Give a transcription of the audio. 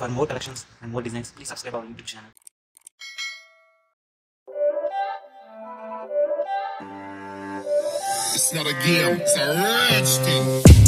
For more collections and more designs, please subscribe our YouTube channel. It's not a game, it's a rich thing.